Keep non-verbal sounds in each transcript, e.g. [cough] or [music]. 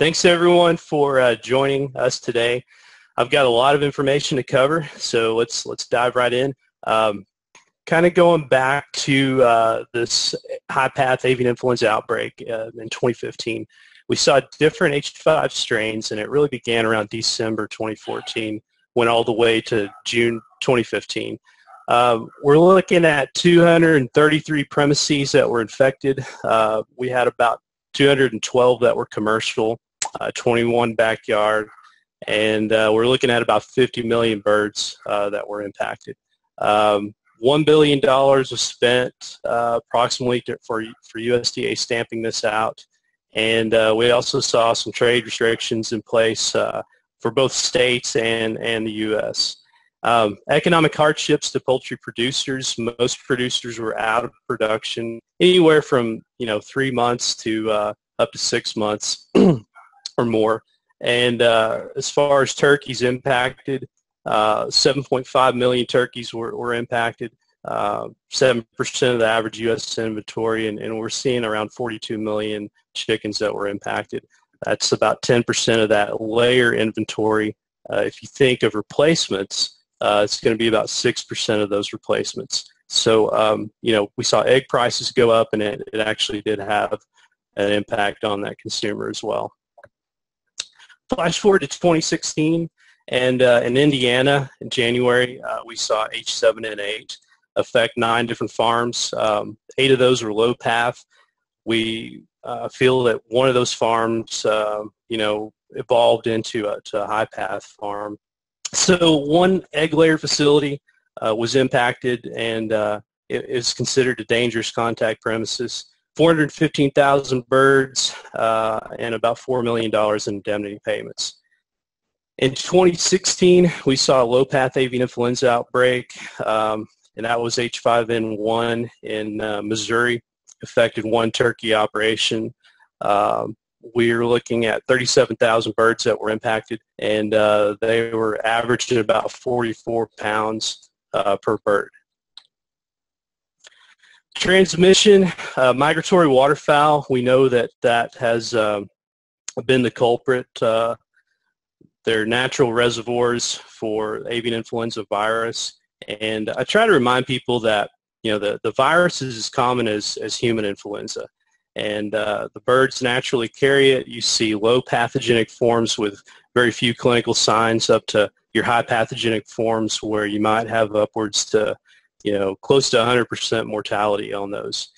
thanks everyone for uh, joining us today. I've got a lot of information to cover, so let's let's dive right in. Um, kind of going back to uh, this high path avian influenza outbreak uh, in 2015, we saw different H5 strains, and it really began around December 2014, went all the way to June 2015. Uh, we're looking at 233 premises that were infected. Uh, we had about 212 that were commercial, uh, 21 backyard, and uh, we're looking at about 50 million birds uh, that were impacted. Um, $1 billion was spent uh, approximately to, for, for USDA stamping this out. And uh, we also saw some trade restrictions in place for both states and, and the U.S. Um, economic hardships to poultry producers. Most producers were out of production anywhere from you know three months to uh, up to six months [clears throat] or more. And uh, as far as turkeys impacted, uh, 7.5 million turkeys were, were impacted, uh, 7% of the average U.S. inventory, and, and, we're seeing around 42 million chickens that were impacted. That's about 10% of that layer inventory. Uh, if you think of replacements, uh, it's going to be about 6% of those replacements. So, um, you know, we saw egg prices go up, and it, it actually did have an impact on that consumer as well. Flash forward to 2016, and uh, in Indiana, in January, uh, we saw H7N8 affect nine different farms. Um, eight of those were low path. We uh, feel that one of those farms, uh, you know, evolved into a, a, high path farm. So one egg layer facility uh, was impacted and uh, it is considered a dangerous contact premises. 415,000 birds uh, and about $4 million in indemnity payments. In 2016, we saw a low-path avian influenza outbreak, um, and that was H5N1 in uh, Missouri affected one turkey operation. Um, we are looking at 37,000 birds that were impacted, and uh, they were averaging about 44 pounds uh, per bird. Transmission, uh, migratory waterfowl, we know that that has um, been the culprit. Uh, they're natural reservoirs for avian influenza virus, and I try to remind people that you know, the, the virus is as common as, as human influenza. And uh, the birds naturally carry it. You see low pathogenic forms with very few clinical signs up to your high pathogenic forms where you might have upwards to, you know, close to 100% mortality on those.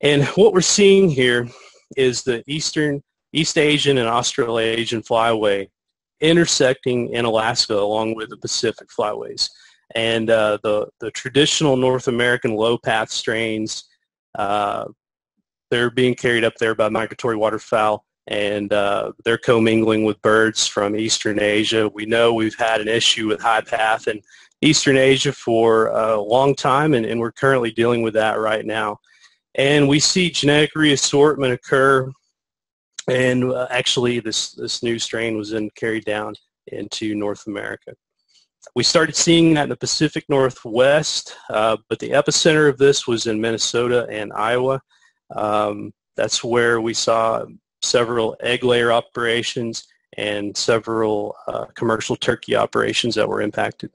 And what we're seeing here is the Eastern, East Asian and Australasian flyway intersecting in Alaska along with the Pacific flyways and uh, the the traditional North American low path strains uh, they're being carried up there by migratory waterfowl and uh, they're commingling with birds from Eastern Asia. We know we've had an issue with high path in Eastern Asia for a long time and, and we're currently dealing with that right now. And we see genetic reassortment occur and uh, actually this, this new strain was then carried down into North America. We started seeing that in the Pacific Northwest, uh, but the epicenter of this was in Minnesota and Iowa. Um, that's where we saw several egg layer operations and several uh, commercial turkey operations that were impacted.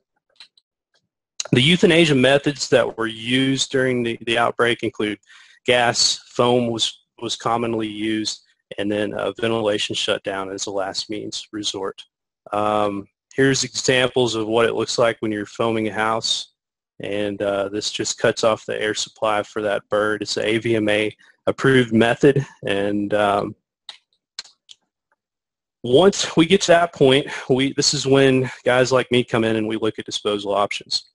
The euthanasia methods that were used during the, the outbreak include gas, foam was, was commonly used, and then uh, ventilation shutdown as a last means resort. Um, here's examples of what it looks like when you're foaming a house. And uh, this just cuts off the air supply for that bird. It's an AVMA approved method. And um, once we get to that point, we this is when guys like me come in and we look at disposal options.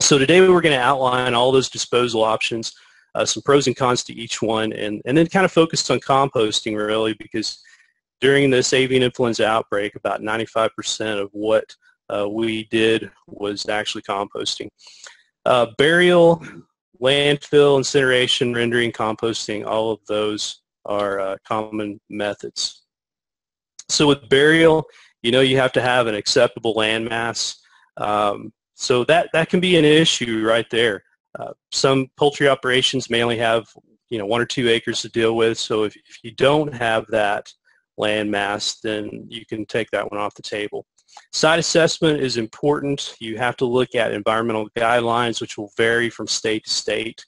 So today we're going to outline all those disposal options, uh, some pros and cons to each one, and, and then kind of focus on composting really because during this avian influenza outbreak, about 95% of what uh, we did was actually composting. Uh, burial, landfill, incineration, rendering, composting, all of those are uh, common methods. So with burial, you know you have to have an acceptable land mass. Um, so that, that can be an issue right there. Uh, some poultry operations may only have you know one or two acres to deal with. So if, if you don't have that, land mass, then you can take that one off the table. Site assessment is important. You have to look at environmental guidelines, which will vary from state to state.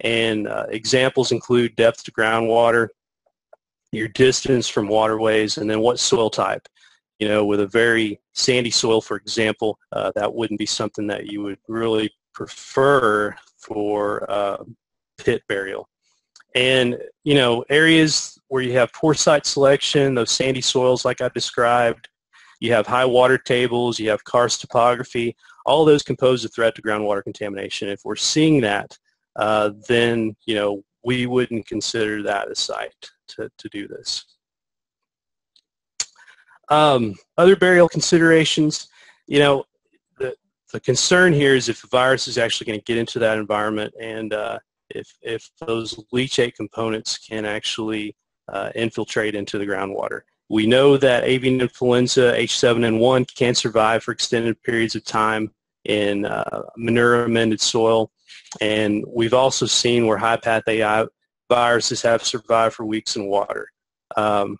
And uh, examples include depth to groundwater, your distance from waterways, and then what soil type. You know, with a very sandy soil, for example, uh, that wouldn't be something that you would really prefer for uh, pit burial. And, you know, areas where you have poor site selection, those sandy soils like I described, you have high water tables, you have karst topography, all those compose a threat to groundwater contamination. If we're seeing that, uh, then, you know, we wouldn't consider that a site to, to do this. Um, other burial considerations, you know, the, the concern here is if the virus is actually going to get into that environment and uh, if, if those leachate components can actually uh, infiltrate into the groundwater. We know that avian influenza H7N1 can survive for extended periods of time in uh, manure-amended soil, and we've also seen where high-path AI viruses have survived for weeks in water. Um,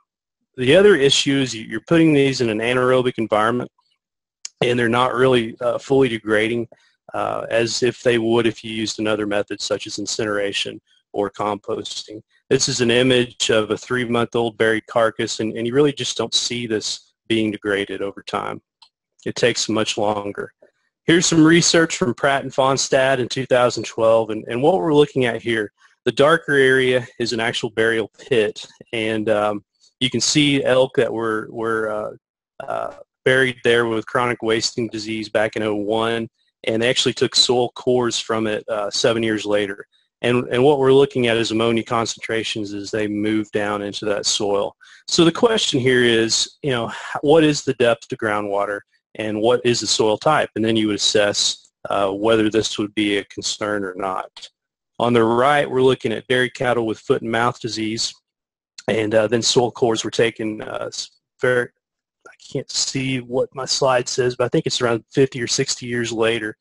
the other issue is you're putting these in an anaerobic environment, and they're not really uh, fully degrading uh, as if they would if you used another method such as incineration or composting. This is an image of a three-month-old buried carcass, and, and you really just don't see this being degraded over time. It takes much longer. Here's some research from Pratt and Fonstad in 2012, and, and what we're looking at here, the darker area is an actual burial pit, and um, you can see elk that were, were uh, uh, buried there with chronic wasting disease back in 01, and they actually took soil cores from it uh, seven years later. And, and what we're looking at is ammonia concentrations as they move down into that soil. So the question here is, you know, what is the depth to groundwater and what is the soil type? And then you would assess uh, whether this would be a concern or not. On the right, we're looking at dairy cattle with foot and mouth disease. And uh, then soil cores were taken uh, very, I can't see what my slide says, but I think it's around 50 or 60 years later.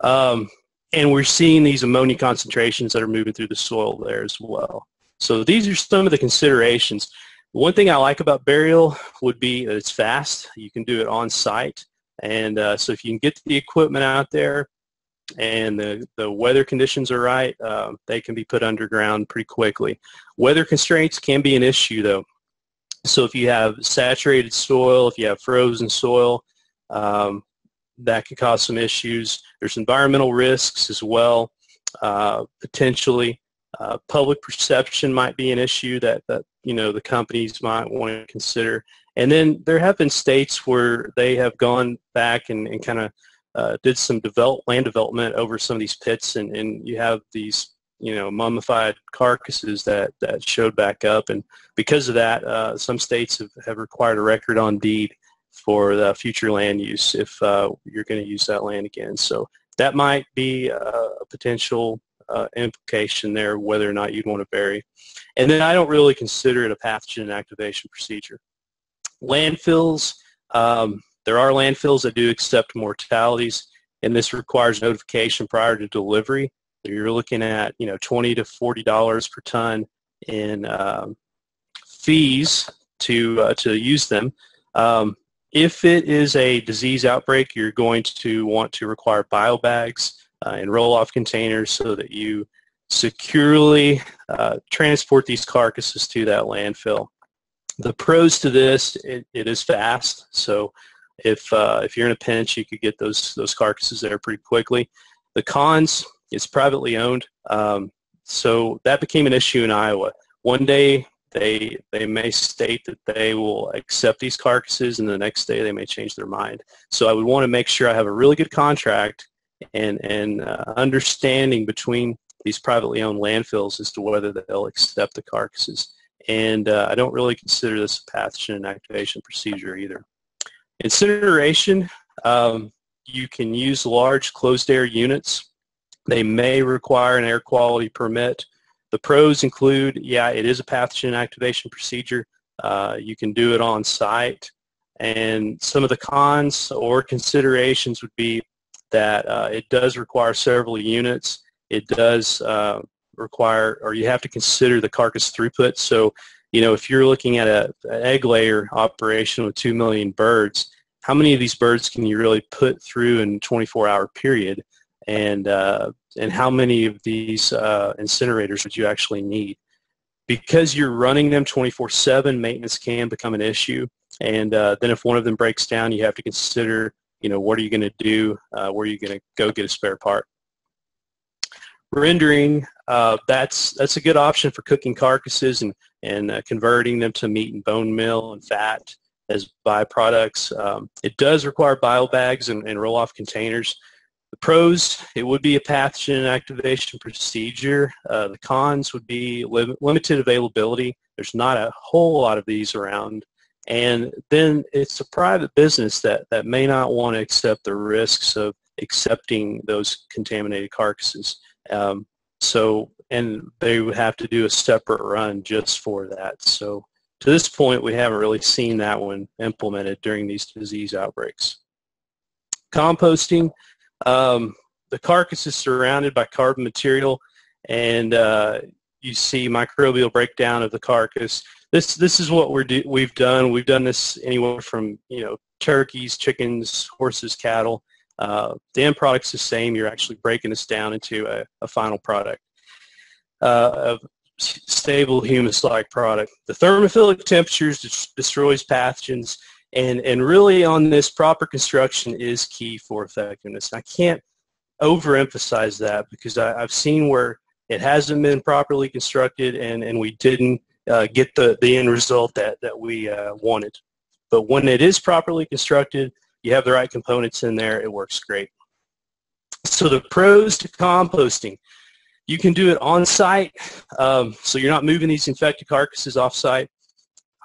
Um, and we're seeing these ammonia concentrations that are moving through the soil there as well. So these are some of the considerations. One thing I like about burial would be that it's fast. You can do it on site. And uh, so if you can get the equipment out there and the, the weather conditions are right, uh, they can be put underground pretty quickly. Weather constraints can be an issue though. So if you have saturated soil, if you have frozen soil, um, that could cause some issues. There's environmental risks as well, uh, potentially. Uh, public perception might be an issue that, that you know the companies might want to consider. And then there have been states where they have gone back and, and kind of uh, did some develop, land development over some of these pits, and, and you have these you know mummified carcasses that, that showed back up. And because of that, uh, some states have, have required a record on deed for the future land use if uh, you're going to use that land again. So that might be a potential uh, implication there whether or not you'd want to bury. And then I don't really consider it a pathogen activation procedure. Landfills, um, there are landfills that do accept mortalities and this requires notification prior to delivery. You're looking at you know 20 to 40 dollars per ton in um, fees to uh, to use them. Um, if it is a disease outbreak, you're going to want to require biobags uh, and roll-off containers so that you securely uh, transport these carcasses to that landfill. The pros to this, it, it is fast. So if, uh, if you're in a pinch, you could get those, those carcasses there pretty quickly. The cons, it's privately owned. Um, so that became an issue in Iowa. One day they they may state that they will accept these carcasses and the next day they may change their mind. So I would want to make sure I have a really good contract and, and uh, understanding between these privately owned landfills as to whether they'll accept the carcasses. And uh, I don't really consider this a pathogen activation procedure either. Incineration, um, you can use large closed air units. They may require an air quality permit. The pros include, yeah, it is a pathogen activation procedure. Uh, you can do it on site. And some of the cons or considerations would be that uh, it does require several units. It does uh, require, or you have to consider the carcass throughput. So you know, if you're looking at a, an egg layer operation with 2 million birds, how many of these birds can you really put through in a 24-hour period? And, uh, and how many of these uh, incinerators would you actually need? Because you're running them 24-7, maintenance can become an issue. And uh, then if one of them breaks down, you have to consider, you know, what are you going to do? Uh, where are you going to go get a spare part? Rendering, uh, that's, that's a good option for cooking carcasses and and uh, converting them to meat and bone meal and fat as byproducts. Um, it does require biobags and, and roll-off containers. The pros, it would be a pathogen activation procedure. Uh, the cons would be li- limited availability. There's not a whole lot of these around. And then it's a private business that, that may not want to accept the risks of accepting those contaminated carcasses. Um, so and they would have to do a separate run just for that. So to this point, we haven't really seen that one implemented during these disease outbreaks. Composting, um, the carcass is surrounded by carbon material, and uh, you see microbial breakdown of the carcass. This this is what we're do, we've done. We've done this anywhere from you know turkeys, chickens, horses, cattle. Uh, the end product's the same. You're actually breaking this down into a, a final product uh, stable humus-like product. The thermophilic temperatures destroys pathogens, and, and really on this proper construction is key for effectiveness. I can't overemphasize that because I, have seen where it hasn't been properly constructed and, and we didn't uh, get the, the end result that, that we uh, wanted. But when it is properly constructed, you have the right components in there, it works great. So the pros to composting. You can do it on site, um, so you're not moving these infected carcasses off site.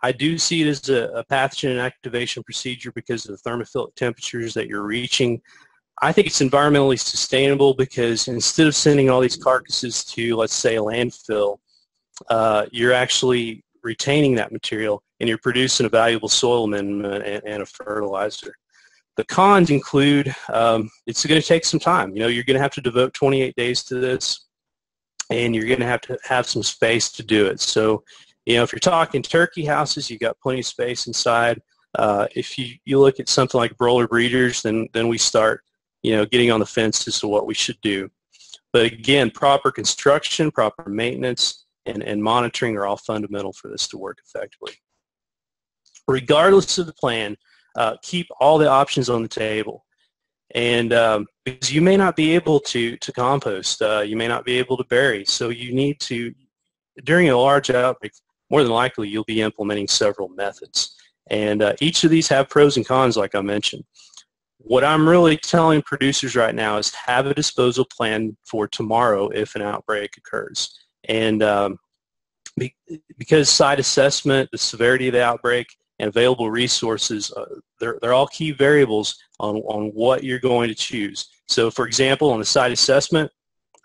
I do see it as a, a pathogen activation procedure because of the thermophilic temperatures that you're reaching. I think it's environmentally sustainable because instead of sending all these carcasses to, let's say, a landfill, uh, you're actually retaining that material and you're producing a valuable soil amendment and, and a fertilizer. The cons include um, it's going to take some time. You know, you're going to have to devote 28 days to this and you're going to have to have some space to do it. So, you know, if you're talking turkey houses, you've got plenty of space inside. Uh, if you, you look at something like broiler breeders, then, then we start, you know, getting on the fence as to what we should do. But again, proper construction, proper maintenance, and, and monitoring are all fundamental for this to work effectively. Regardless of the plan, uh, keep all the options on the table and um, because you may not be able to to compost, uh, you may not be able to bury, so you need to during a large outbreak. More than likely, you'll be implementing several methods, and uh, each of these have pros and cons, like I mentioned. What I'm really telling producers right now is have a disposal plan for tomorrow if an outbreak occurs, and um, be, because site assessment, the severity of the outbreak, and available resources, uh, they're, they're all key variables on, on what you're going to choose. So for example, on the site assessment,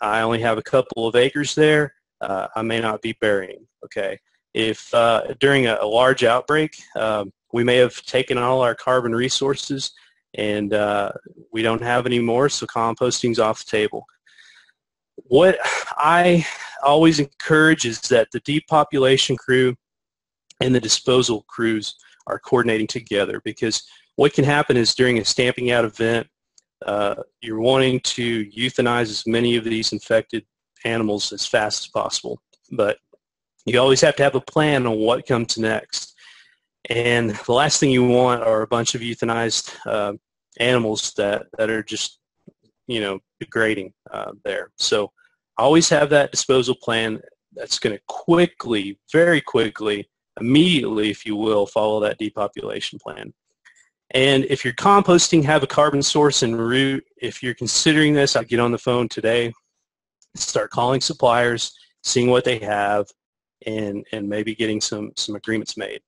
I only have a couple of acres there. Uh, I may not be burying, okay? If uh, during a, a, large outbreak, um, we may have taken all our carbon resources and uh, we don't have any more, so composting's off the table. What I always encourage is that the depopulation crew and the disposal crews are coordinating together because what can happen is during a stamping out event, uh, you're wanting to euthanize as many of these infected animals as fast as possible. But you always have to have a plan on what comes next. And the last thing you want are a bunch of euthanized uh, animals that, that are just, you know, degrading uh, there. So always have that disposal plan that's going to quickly, very quickly immediately, if you will, follow that depopulation plan. And if you're composting, have a carbon source en route. If you're considering this, I'll get on the phone today, start calling suppliers, seeing what they have, and, and maybe getting some, some agreements made.